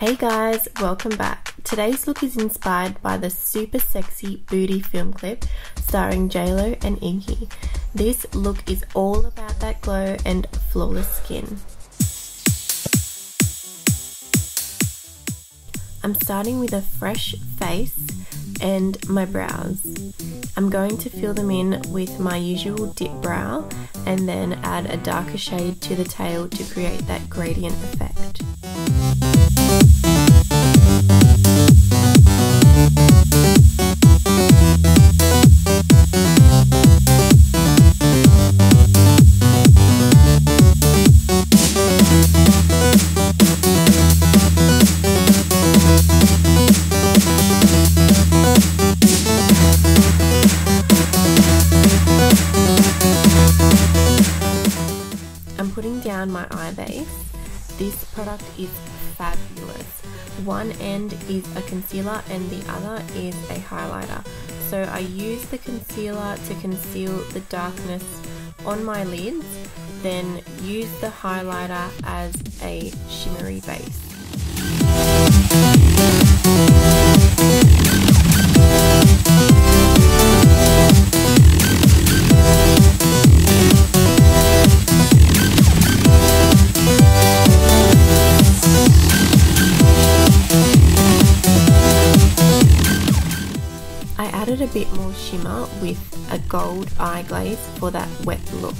Hey guys, welcome back. Today's look is inspired by the super sexy booty film clip starring JLo and Iggy. This look is all about that glow and flawless skin. I'm starting with a fresh face and my brows. I'm going to fill them in with my usual dip brow and then add a darker shade to the tail to create that gradient effect. This product is fabulous. One end is a concealer and the other is a highlighter. So I use the concealer to conceal the darkness on my lids, then use the highlighter as a shimmery base. A bit more shimmer with a gold eye glaze for that wet look.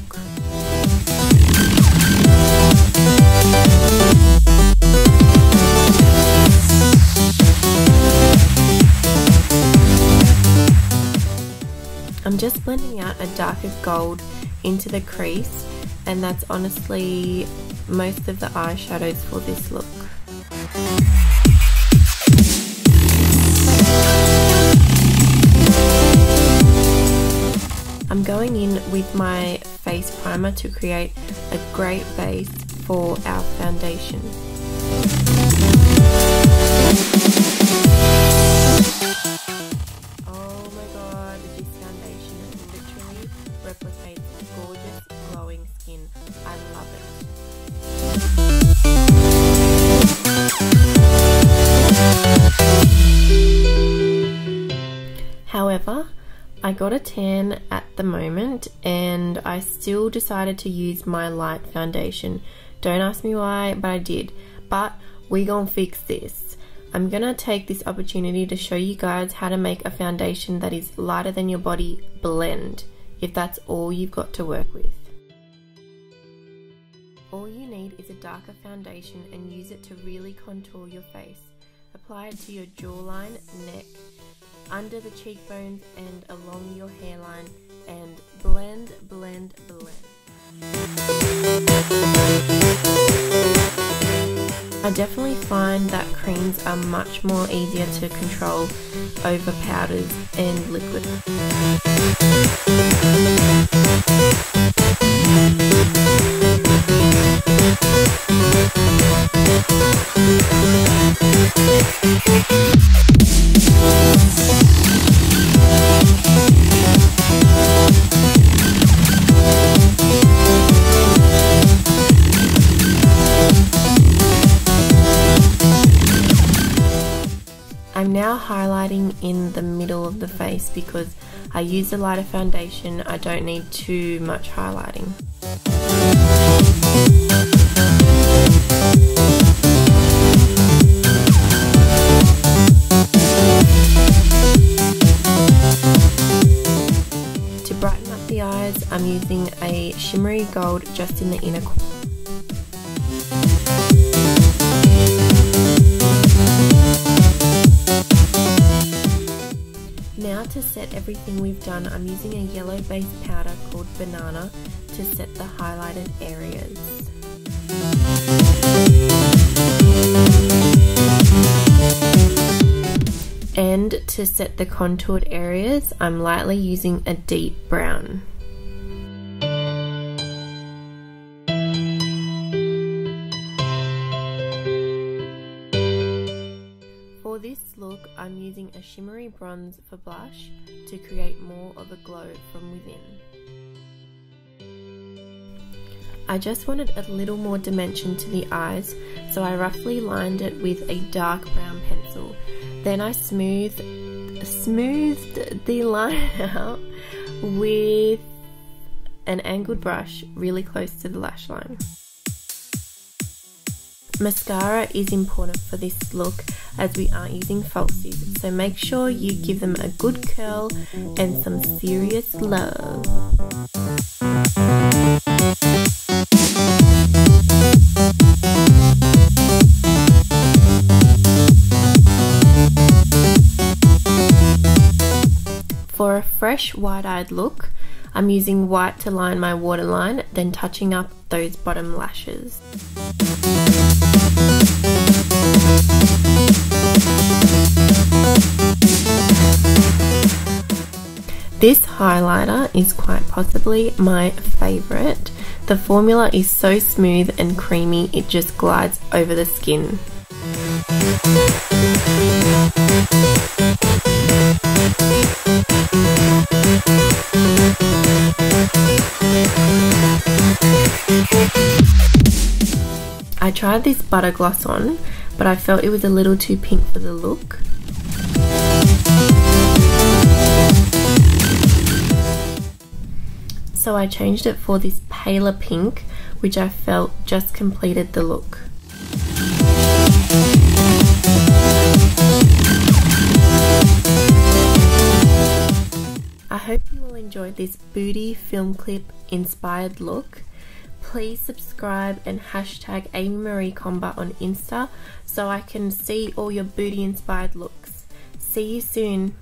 I'm just blending out a darker gold into the crease and that's honestly most of the eyeshadows for this look. I'm going in with my face primer to create a great base for our foundation. Oh my god, this foundation literally gorgeous glowing skin. I love it. However, I got a tan at the moment and I still decided to use my light foundation. Don't ask me why, but I did. But we gonna fix this. I'm gonna take this opportunity to show you guys how to make a foundation that is lighter than your body blend, if that's all you've got to work with. All you need is a darker foundation and use it to really contour your face. Apply it to your jawline, neck, under the cheekbones and along your hairline and blend, blend, blend. I definitely find that creams are much more easier to control over powders and liquid. In the middle of the face because I use a lighter foundation, I don't need too much highlighting. To brighten up the eyes, I'm using a shimmery gold just in the inner corner. To set everything we've done, I'm using a yellow base powder called Banana to set the highlighted areas. And to set the contoured areas, I'm lightly using a deep brown. Look, I'm using a shimmery bronze for blush to create more of a glow from within. I just wanted a little more dimension to the eyes, so I roughly lined it with a dark brown pencil. Then I smoothed, smoothed the line out with an angled brush really close to the lash line. Mascara is important for this look as we aren't using falsies, so make sure you give them a good curl and some serious love. For a fresh wide-eyed look, I'm using white to line my waterline, then touching up those bottom lashes. This highlighter is quite possibly my favourite. The formula is so smooth and creamy, it just glides over the skin. I tried this butter gloss on, but I felt it was a little too pink for the look. So I changed it for this paler pink, which I felt just completed the look. I hope you all enjoyed this booty film clip inspired look please subscribe and hashtag Amy Maree Comber on Insta so I can see all your booty inspired looks. See you soon.